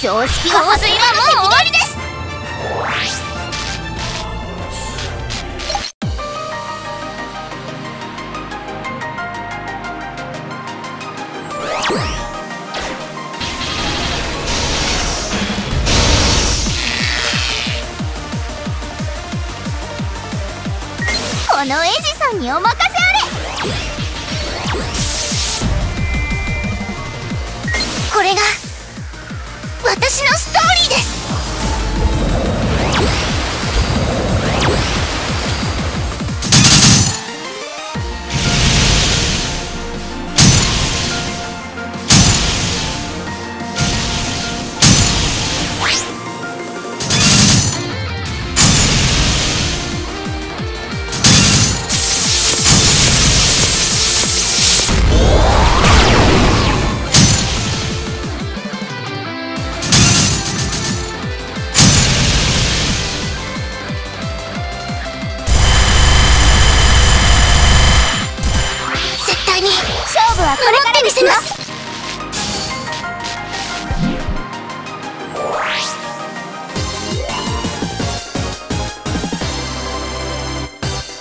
常識は洪水はもう終わりです。このエジさんにお任せあれ。これが私のストーリーです。はこれから守ってみせます